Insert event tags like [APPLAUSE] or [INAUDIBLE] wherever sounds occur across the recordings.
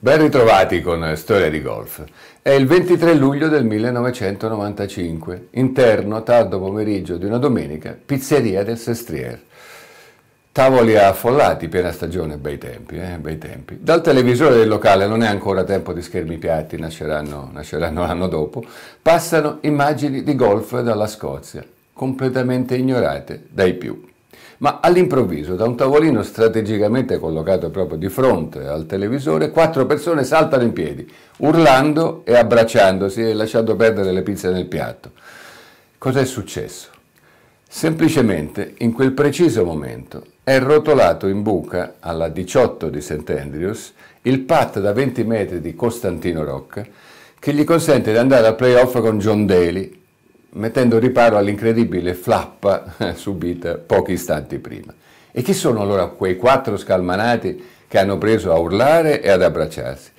Ben ritrovati con Storia di Golf. È il 23 luglio del 1995, interno tardo pomeriggio di una domenica, pizzeria del Sestriere. Tavoli affollati, piena stagione, bei tempi, eh, bei tempi. Dal televisore del locale non è ancora tempo di schermi piatti, nasceranno, nasceranno l'anno dopo, passano immagini di golf dalla Scozia, completamente ignorate dai più. Ma all'improvviso, da un tavolino strategicamente collocato proprio di fronte al televisore, quattro persone saltano in piedi, urlando e abbracciandosi e lasciando perdere le pizze nel piatto. Cos'è successo? Semplicemente, in quel preciso momento, è rotolato in buca alla 18 di St. Andrews il pat da 20 metri di Costantino Rocca che gli consente di andare al playoff con John Daly, mettendo riparo all'incredibile flappa [LAUGHS] subita pochi istanti prima. E chi sono allora quei quattro scalmanati che hanno preso a urlare e ad abbracciarsi?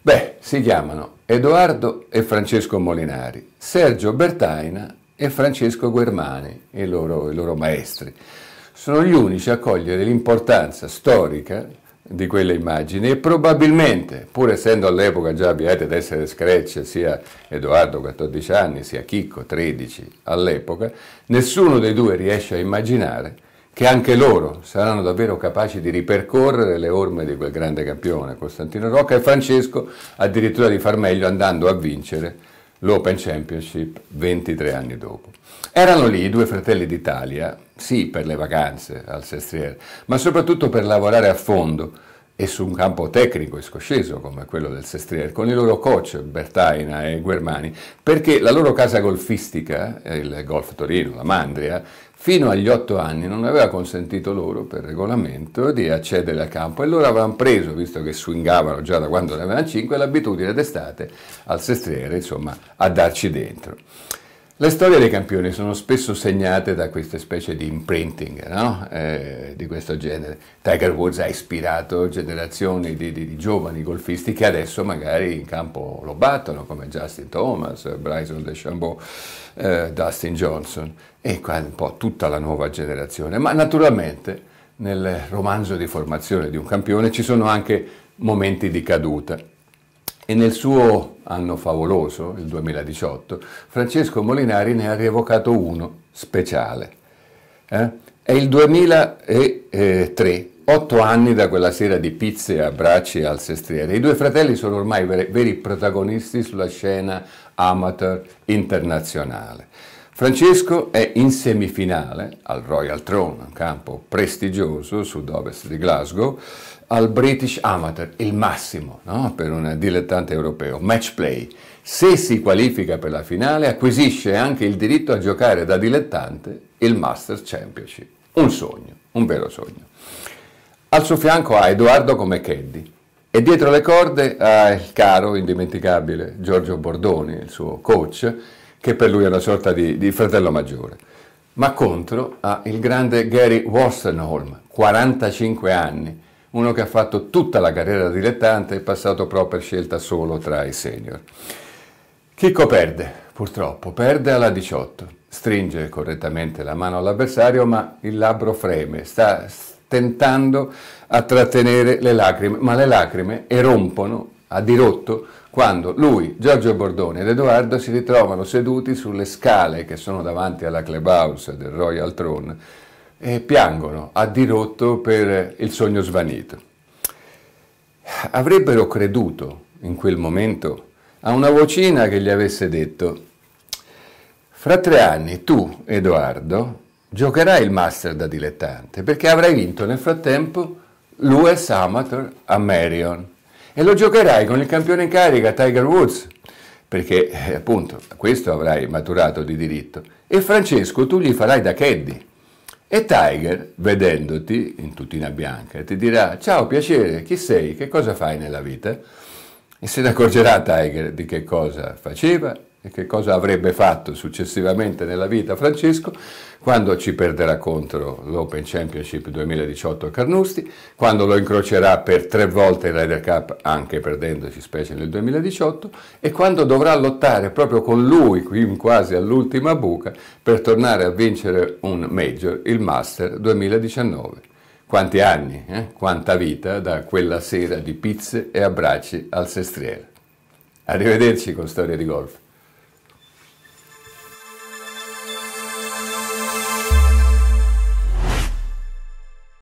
Beh, si chiamano Edoardo e Francesco Molinari, Sergio Bertaina e Francesco Guermani, i loro, i loro maestri sono gli unici a cogliere l'importanza storica di quelle immagini e probabilmente, pur essendo all'epoca già avviati ad essere screcce sia Edoardo 14 anni sia Chicco 13 all'epoca, nessuno dei due riesce a immaginare che anche loro saranno davvero capaci di ripercorrere le orme di quel grande campione, Costantino Rocca, e Francesco addirittura di far meglio andando a vincere l'Open Championship 23 anni dopo. Erano lì i due fratelli d'Italia, sì per le vacanze al Sestriere, ma soprattutto per lavorare a fondo e su un campo tecnico e scosceso come quello del Sestriere, con i loro coach Bertaina e Guermani, perché la loro casa golfistica, il Golf Torino, la Mandria, fino agli otto anni non aveva consentito loro per regolamento di accedere al campo e loro avevano preso, visto che swingavano già da quando ne avevano cinque, l'abitudine d'estate al Sestriere, insomma, a darci dentro. Le storie dei campioni sono spesso segnate da queste specie di imprinting no? eh, di questo genere. Tiger Woods ha ispirato generazioni di, di, di, giovani golfisti che adesso magari in campo lo battono, come Justin Thomas, Bryson DeChambeau, eh, Dustin Johnson e qua un po' tutta la nuova generazione. Ma naturalmente nel romanzo di formazione di un campione ci sono anche momenti di caduta e nel suo anno favoloso, il 2018, Francesco Molinari ne ha rievocato uno speciale. Eh? È il 2003, otto anni da quella sera di pizze abbracci al Sestriere. I due fratelli sono ormai veri, veri protagonisti sulla scena amateur internazionale. Francesco è in semifinale al Royal Throne, un campo prestigioso sud-ovest di Glasgow, al British Amateur, il massimo no? per un dilettante europeo, match play. Se si qualifica per la finale acquisisce anche il diritto a giocare da dilettante il Masters Championship. Un sogno, un vero sogno. Al suo fianco ha Edoardo come caddy e dietro le corde ha il caro, indimenticabile Giorgio Bordoni, il suo coach, che per lui è una sorta di, di fratello maggiore. Ma contro ha il grande Gary Wolstenholm, 45 anni, uno che ha fatto tutta la carriera dilettante e passato però per scelta solo tra i senior. Chicco perde, purtroppo, perde alla 18, stringe correttamente la mano all'avversario ma il labbro freme, sta tentando a trattenere le lacrime, ma le lacrime erompono a dirotto quando lui, Giorgio Bordoni ed Edoardo si ritrovano seduti sulle scale che sono davanti alla clubhouse del Royal Throne e piangono a dirotto per il sogno svanito. Avrebbero creduto in quel momento a una vocina che gli avesse detto fra tre anni tu, Edoardo, giocherai il master da dilettante perché avrai vinto nel frattempo l'US Amateur a Marion e lo giocherai con il campione in carica Tiger Woods. Perché eh, appunto questo avrai maturato di diritto. E Francesco tu gli farai da caddy e Tiger, vedendoti in tutina bianca, ti dirà ciao, piacere, chi sei, che cosa fai nella vita? E se ne accorgerà Tiger di che cosa faceva e che cosa avrebbe fatto successivamente nella vita Francesco quando ci perderà contro l'Open Championship 2018 a Carnoustie, quando lo incrocerà per tre volte il Ryder Cup, anche perdendoci specie nel 2018, e quando dovrà lottare proprio con lui, qui quasi all'ultima buca, per tornare a vincere un Major, il Master 2019. Quanti anni, eh? quanta vita da quella sera di pizze e abbracci al Sestriere. Arrivederci con Storia di Golf.